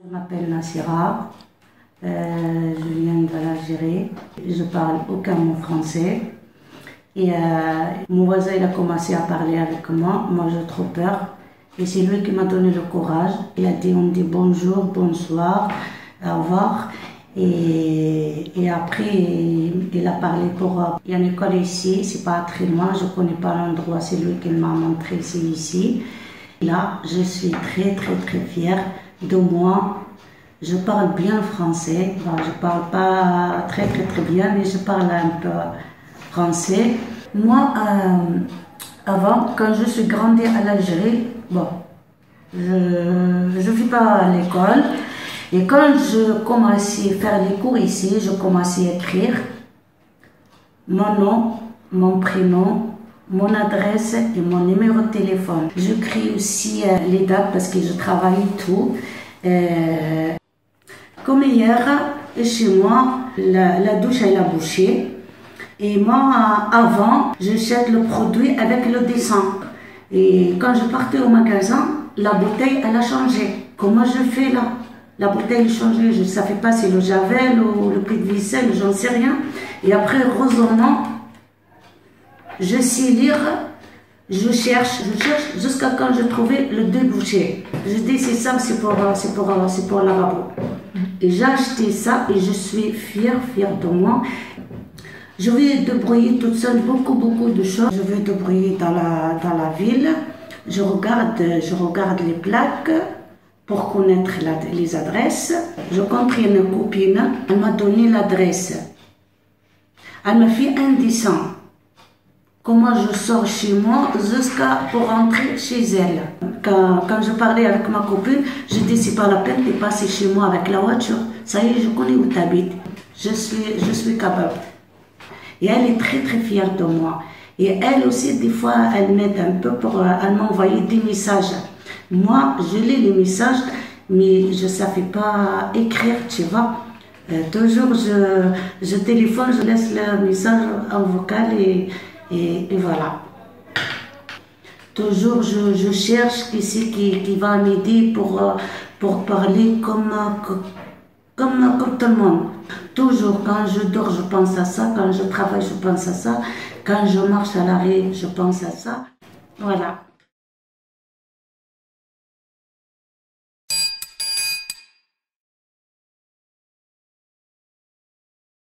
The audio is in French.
Je m'appelle Nassira, euh, je viens de l'Algérie, je parle aucun mot français. Et euh, mon voisin a commencé à parler avec moi, moi j'ai trop peur. Et c'est lui qui m'a donné le courage. Il a dit on dit bonjour, bonsoir, au revoir. Et, et après, il a parlé pour. Il y a une école ici, c'est pas très loin, je connais pas l'endroit, c'est lui qui m'a montré, c'est ici. Là, je suis très très très fière de moi. Je parle bien français. Je je parle pas très très très bien, mais je parle un peu français. Moi, euh, avant, quand je suis grandi à l'Algérie, bon, je ne vis pas à l'école. Et quand je commençais à faire les cours ici, je commençais à écrire mon nom, mon prénom, mon adresse et mon numéro de téléphone. J'écris aussi euh, les dates parce que je travaille tout. Euh, comme hier, chez moi, la, douche elle a bouché. Et moi, avant, je jette le produit avec le dessin. Et quand je partais au magasin, la bouteille, elle a changé. Comment je fais là? La bouteille a changé. Je ne savais pas si le javel ou le prix de j'en sais rien. Et après, heureusement, je sais lire, je cherche, je cherche jusqu'à quand je trouvais le débouché. Je dis c'est ça, c'est pour, c'est pour, c'est pour. Et j'ai acheté ça et je suis fière, fière de moi. Je vais débrouiller toute seule beaucoup, beaucoup de choses. Je vais débrouiller dans la, dans la ville. Je regarde, je regarde les plaques pour connaître les adresses. Je compris une copine, elle m'a donné l'adresse. Elle m'a fait un dessin comment je sors chez moi jusqu'à pour rentrer chez elle. Quand, quand, je parlais avec ma copine, je dis c'est pas la peine de passer chez moi avec la voiture. Ça y est, je connais où tu habites. Je suis, je suis capable. Et elle est très très fière de moi. Et elle aussi, des fois, elle m'aide un peu pour euh, m'envoyer des messages. Moi, je lis les messages, mais je ne savais pas écrire, tu vois. Euh, toujours, je, je téléphone, je laisse le message en vocal et et, voilà. Toujours, je, je cherche qui qui, qui va m'aider pour, euh, pour parler comme, comme, comme tout le monde. Toujours, quand je dors, je pense à ça. Quand je travaille, je pense à ça. Quand je marche à l'arrêt, je pense à ça. Voilà.